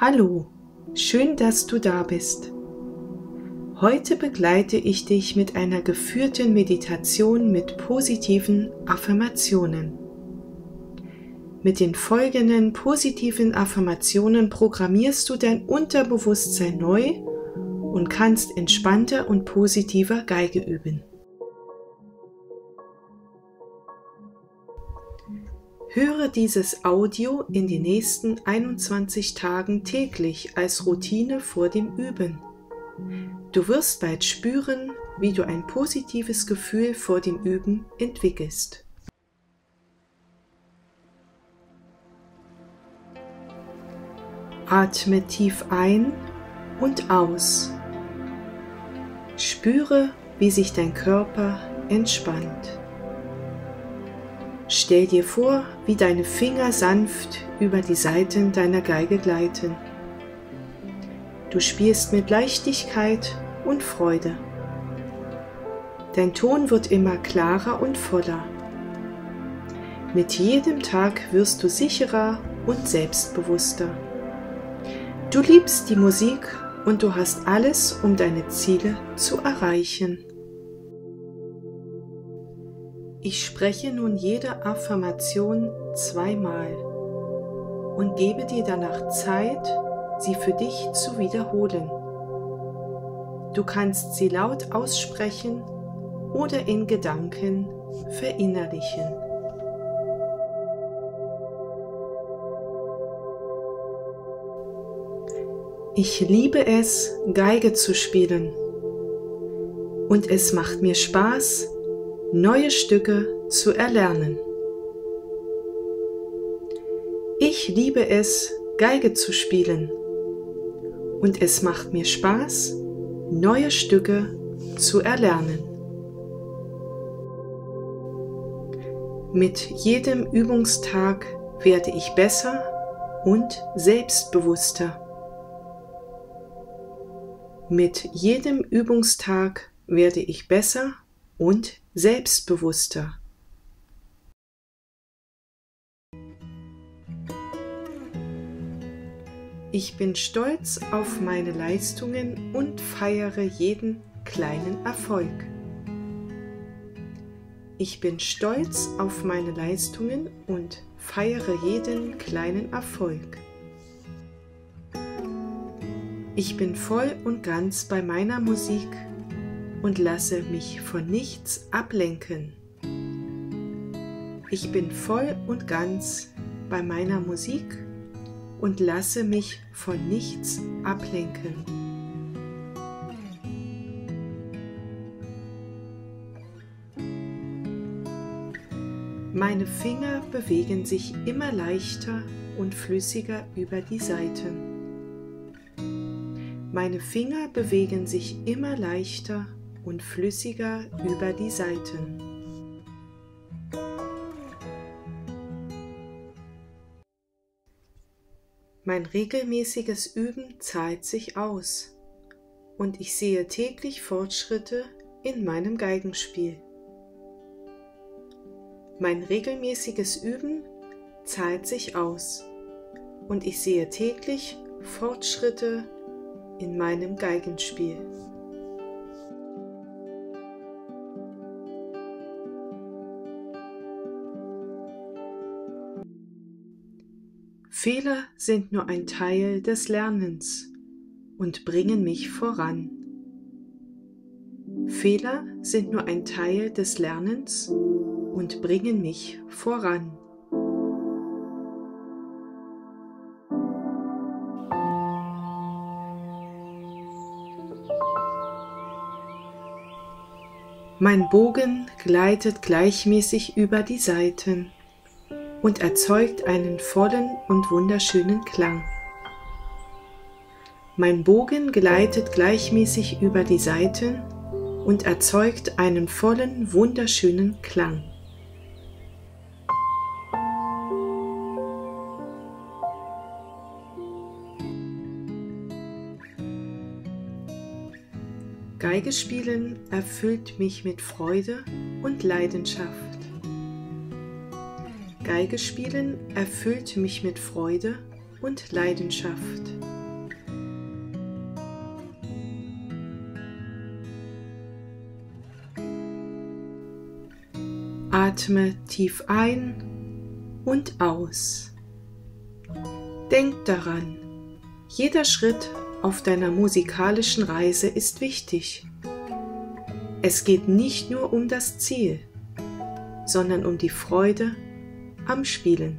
Hallo, schön, dass du da bist. Heute begleite ich dich mit einer geführten Meditation mit positiven Affirmationen. Mit den folgenden positiven Affirmationen programmierst du dein Unterbewusstsein neu und kannst entspannter und positiver Geige üben. Höre dieses Audio in den nächsten 21 Tagen täglich als Routine vor dem Üben. Du wirst bald spüren, wie du ein positives Gefühl vor dem Üben entwickelst. Atme tief ein und aus. Spüre, wie sich dein Körper entspannt. Stell dir vor, wie deine Finger sanft über die Saiten deiner Geige gleiten. Du spielst mit Leichtigkeit und Freude. Dein Ton wird immer klarer und voller. Mit jedem Tag wirst du sicherer und selbstbewusster. Du liebst die Musik und du hast alles, um deine Ziele zu erreichen. Ich spreche nun jede Affirmation zweimal und gebe dir danach Zeit, sie für dich zu wiederholen. Du kannst sie laut aussprechen oder in Gedanken verinnerlichen. Ich liebe es, Geige zu spielen. Und es macht mir Spaß, neue Stücke zu erlernen. Ich liebe es, Geige zu spielen und es macht mir Spaß, neue Stücke zu erlernen. Mit jedem Übungstag werde ich besser und selbstbewusster. Mit jedem Übungstag werde ich besser und selbstbewusster. Ich bin stolz auf meine Leistungen und feiere jeden kleinen Erfolg. Ich bin stolz auf meine Leistungen und feiere jeden kleinen Erfolg. Ich bin voll und ganz bei meiner Musik und lasse mich von nichts ablenken. Ich bin voll und ganz bei meiner Musik und lasse mich von nichts ablenken. Meine Finger bewegen sich immer leichter und flüssiger über die Saiten. Meine Finger bewegen sich immer leichter und flüssiger über die Saiten. Mein regelmäßiges Üben zahlt sich aus und ich sehe täglich Fortschritte in meinem Geigenspiel. Mein regelmäßiges Üben zahlt sich aus und ich sehe täglich Fortschritte in meinem Geigenspiel. Fehler sind nur ein Teil des Lernens und bringen mich voran. Fehler sind nur ein Teil des Lernens und bringen mich voran. Mein Bogen gleitet gleichmäßig über die Saiten und erzeugt einen vollen und wunderschönen Klang. Mein Bogen gleitet gleichmäßig über die Saiten und erzeugt einen vollen, wunderschönen Klang. Geige spielen erfüllt mich mit Freude und Leidenschaft. Geige spielen erfüllt mich mit Freude und Leidenschaft. Atme tief ein und aus. Denk daran, jeder Schritt auf deiner musikalischen Reise ist wichtig. Es geht nicht nur um das Ziel, sondern um die Freude am Spielen.